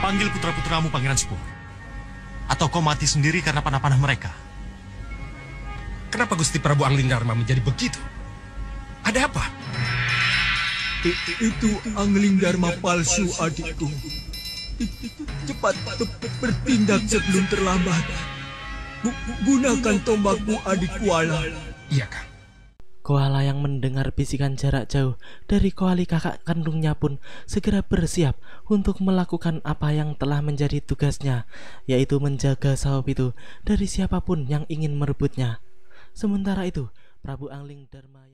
Panggil putra-putramu Pangeran Sepur. Atau kau mati sendiri karena panah-panah mereka. Kenapa Gusti Prabu Anglingdarma menjadi begitu? Ada apa? Itu Angling Dharma palsu adikku. Cepat bertindak sebelum terlambat. Gunakan tombakmu adik Kuala. Iya, Kang. Koala yang mendengar bisikan jarak jauh dari koali kakak kandungnya pun segera bersiap untuk melakukan apa yang telah menjadi tugasnya, yaitu menjaga sawah itu dari siapa pun yang ingin merebutnya. Sementara itu, Prabu Angling Dharma